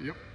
Yep.